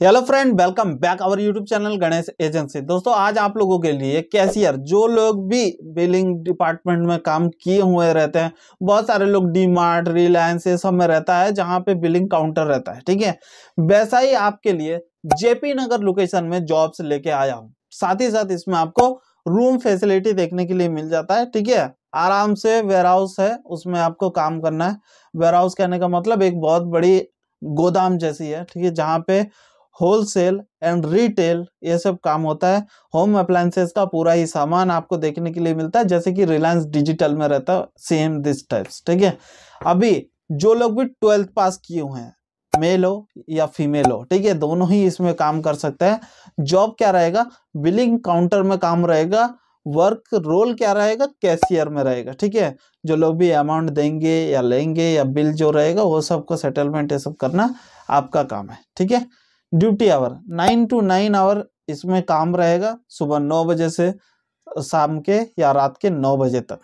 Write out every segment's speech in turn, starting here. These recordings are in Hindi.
Hello friend welcome back our YouTube channel Ganesh agency दोस्तों, आज आप लोगों के लिए कैशियर जो लोग भी बिलिंग डिपार्टमेंट में काम किए हुए रहते हैं, बहुत सारे लोग डी मार्ट रिलायंस ये सब में रहता है, जहाँ पे बिलिंग काउंटर रहता है, ठीक है? वैसा ही आपके लिए जेपी नगर लोकेशन में जॉब्स लेके आया हूँ। साथ ही साथ इसमें आपको रूम फैसिलिटी देखने के लिए मिल जाता है, ठीक है? आराम से वेयर हाउस है, उसमें आपको काम करना है। वेयर हाउस कहने का मतलब एक बहुत बड़ी गोदाम जैसी है, ठीक है? जहाँ पे होलसेल एंड रिटेल ये सब काम होता है। होम अप्लायंसेस का पूरा ही सामान आपको देखने के लिए मिलता है, जैसे कि रिलायंस डिजिटल में रहता है सेम दिस टाइप्स ठीक है? अभी जो लोग भी ट्वेल्थ पास किए हुए हैं मेल हो या फीमेल हो, ठीक है? दोनों ही इसमें काम कर सकते हैं। जॉब क्या रहेगा? बिलिंग काउंटर में काम रहेगा वर्क रोल क्या रहेगा? कैशियर में रहेगा, ठीक है? जो लोग भी अमाउंट देंगे या लेंगे या बिल जो रहेगा, वो सबको सेटलमेंट ये सब करना आपका काम है, ठीक है? Duty hour. Nine to nine hour इसमें काम रहेगा सुबह नौ बजे से शाम के या रात के नौ बजे तक।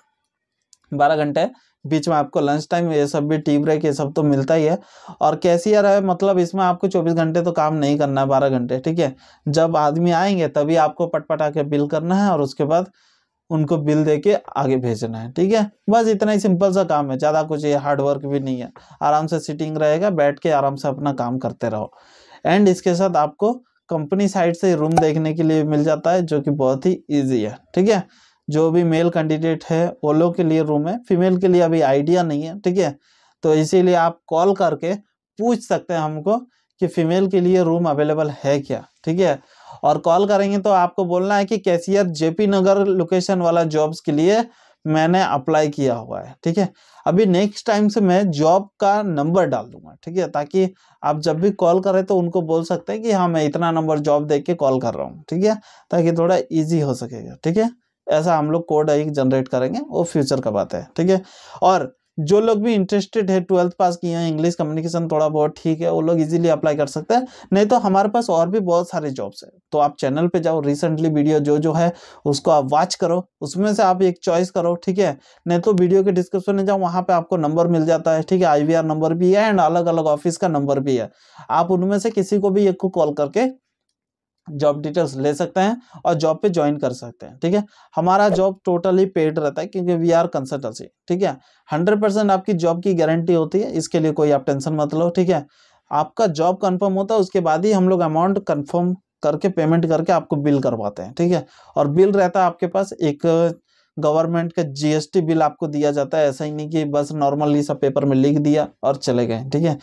बारह घंटे बीच में आपको लंच टाइम ये सब भी टी ब्रेक ये सब तो मिलता ही है। और कैशियर है मतलब इसमें आपको चौबीस घंटे तो काम नहीं करना है बारह घंटे, ठीक है? जब आदमी आएँगे तभी आपको पटपटा के बिल करना है और उसके बाद उनको बिल दे के आगे भेजना है, ठीक है? बस इतना ही सिंपल सा काम है, ज़्यादा कुछ ये हार्ड वर्क भी नहीं है। आराम से सिटिंग रहेगा, बैठ के आराम से अपना काम करते रहो। एंड इसके साथ आपको कंपनी साइड से रूम देखने के लिए मिल जाता है, जो कि बहुत ही इजी है, ठीक है? जो भी मेल कैंडिडेट है, वो लोग के लिए रूम है फीमेल के लिए अभी आइडिया नहीं है, ठीक है? तो इसीलिए आप कॉल करके पूछ सकते हैं हमको कि फीमेल के लिए रूम अवेलेबल है क्या, ठीक है? और कॉल करेंगे तो आपको बोलना है कि कैशियर जेपी नगर लोकेशन वाला जॉब्स के लिए मैंने अप्लाई किया हुआ है, ठीक है? अभी नेक्स्ट टाइम से मैं जॉब का नंबर डाल दूँगा, ठीक है? ताकि आप जब भी कॉल करें तो उनको बोल सकते हैं कि हाँ मैं इतना नंबर जॉब देख के कॉल कर रहा हूँ, ठीक है? ताकि थोड़ा इजी हो सकेगा, ठीक है? ऐसा हम लोग कोड एक जनरेट करेंगे, वो फ्यूचर का बात है, ठीक है? और जो लोग भी इंटरेस्टेड है ट्वेल्थ पास किए हैं इंग्लिश कम्युनिकेशन थोड़ा बहुत ठीक है, वो लोग इजीली अप्लाई कर सकते हैं। नहीं तो हमारे पास और भी बहुत सारे जॉब्स है। तो आप चैनल पे जाओ रिसेंटली वीडियो जो जो है, उसको आप वॉच करो। उसमें से आप एक चॉइस करो, ठीक है? नहीं तो वीडियो के डिस्क्रिप्शन में जाओ, वहाँ पे आपको नंबर मिल जाता है, ठीक है? IVR नंबर भी है एंड अलग अलग ऑफ़िस का नंबर भी है। आप उनमें से किसी को भी एक को कॉल करके जॉब डिटेल्स ले सकते हैं और जॉब पे ज्वाइन कर सकते हैं ठीक है? हमारा जॉब टोटली पेड रहता है क्योंकि वी आर कंसल्टेंसी ठीक है? हंड्रेड परसेंट आपकी जॉब की गारंटी होती है इसके लिए कोई आप टेंशन मत लो ठीक है? आपका जॉब कंफर्म होता है उसके बाद ही हम लोग अमाउंट कंफर्म करके पेमेंट करके आपको बिल करवाते हैं ठीक है? और बिल रहता है आपके पास एक गवर्नमेंट का जीएसटी बिल आपको दिया जाता है ऐसा ही नहीं कि बस नॉर्मली सब पेपर में लिख दिया और चले गए ठीक है?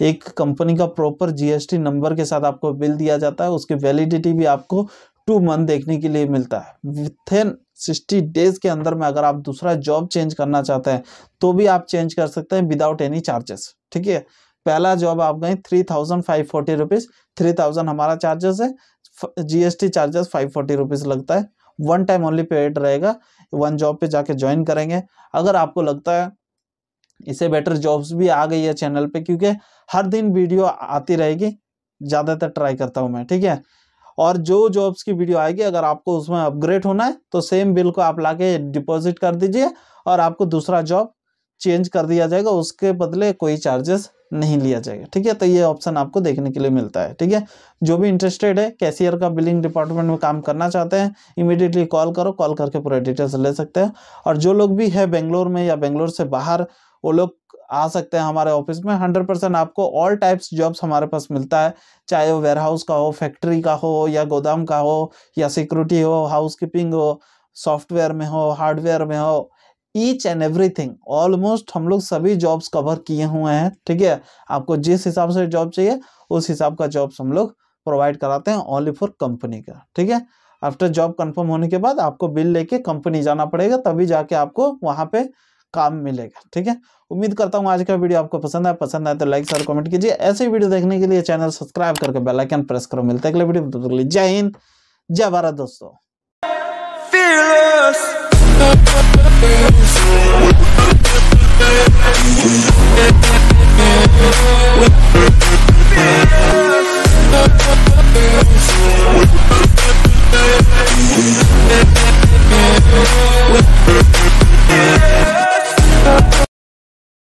एक कंपनी का प्रॉपर जीएसटी नंबर के साथ आपको बिल दिया जाता है, उसकी वैलिडिटी भी आपको टू मंथ देखने के लिए मिलता है। विथ इन सिक्सटी डेज़ के अंदर में अगर आप दूसरा जॉब चेंज करना चाहते हैं तो भी आप चेंज कर सकते हैं विदाउट एनी चार्जेस ठीक है? पहला जॉब आप गए three thousand five forty rupees three thousand हमारा चार्जेस है GST charges five forty rupees लगता है। वन टाइम ओनली पेड रहेगा वन जॉब पे जाके ज्वाइन करेंगे। अगर आपको लगता है इससे बेटर जॉब्स भी आ गई है चैनल पे, क्योंकि हर दिन वीडियो आती रहेगी। ज़्यादातर ट्राई करता हूँ मैं, ठीक है? और जो जॉब्स की वीडियो आएगी, अगर आपको उसमें अपग्रेड होना है तो सेम बिल को आप लाके डिपॉजिट कर दीजिए और आपको दूसरा जॉब चेंज कर दिया जाएगा। उसके बदले कोई चार्जेस नहीं लिया जाएगा। ठीक है तो ये ऑप्शन आपको देखने के लिए मिलता है। ठीक है, जो भी इंटरेस्टेड है कैशियर का बिलिंग डिपार्टमेंट में काम करना चाहते हैं इमीडिएटली कॉल करो कॉल करके पूरा डिटेल्स ले सकते हैं। और जो लोग भी है बेंगलोर में या बेंगलोर से बाहर, वो लोग आ सकते हैं हमारे ऑफ़िस में। हंड्रेड परसेंट आपको ऑल टाइप्स जॉब्स हमारे पास मिलता है, चाहे वो वेयर हाउस का हो फैक्ट्री का हो, या गोदाम का हो, या सिक्योरिटी हो हाउस कीपिंग हो सॉफ्टवेयर में हो हार्डवेयर में हो ईच एंड एवरीथिंग ऑलमोस्ट हम लोग सभी जॉब्स कवर किए हुए हैं, ठीक है? आपको जिस हिसाब से जॉब चाहिए, उस हिसाब का जॉब्स हम लोग प्रोवाइड कराते हैं ओनली फॉर कंपनी का, ठीक है? आफ्टर जॉब कंफर्म होने के बाद आपको बिल लेके कंपनी जाना पड़ेगा, तभी जाके आपको वहाँ पे काम मिलेगा, ठीक है? उम्मीद करता हूँ आज का वीडियो आपको पसंद आया। पसंद आए तो लाइक और कमेंट कीजिए। ऐसे वीडियो देखने के लिए चैनल सब्सक्राइब करके बेल आइकन प्रेस करो। मिलते अगले वीडियो जय हिंद, जय भारत दोस्तों।